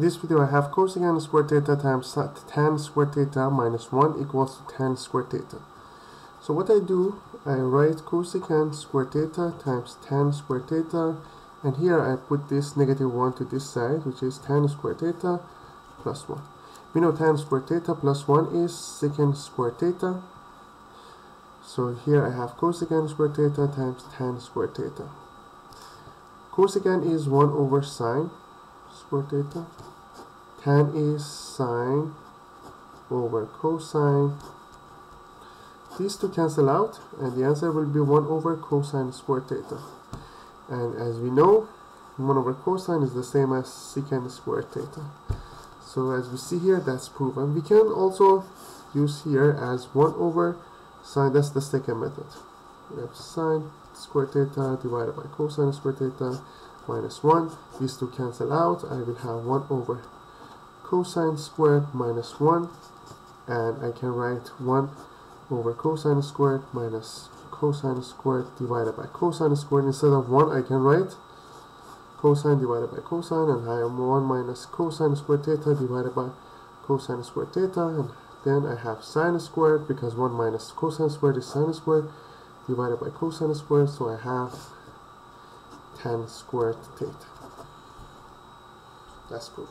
In this video I have cosecant squared theta times tan squared theta minus 1 equals tan squared theta. So what I do, I write cosecant squared theta times tan squared theta and here I put this negative 1 to this side which is tan squared theta plus 1. We know tan squared theta plus 1 is secant squared theta. So here I have cosecant squared theta times tan squared theta. Cosecant is 1 over sine squared theta. Tan is sine over cosine. These two cancel out and the answer will be 1 over cosine squared theta. And as we know, 1 over cosine is the same as secant squared theta. So as we see here, that's proven. We can also use here as 1 over sine, that's the second method. We have sine squared theta divided by cosine squared theta minus 1. These two cancel out. I will have 1 over cosine squared minus 1. And I can write 1 over cosine squared minus cosine squared divided by cosine squared. Instead of 1, I can write cosine divided by cosine and I have 1 minus cosine squared theta divided by cosine squared theta and then I have sine squared because 1 minus cosine squared is sine squared divided by cosine squared so I have tan squared theta. That's proof.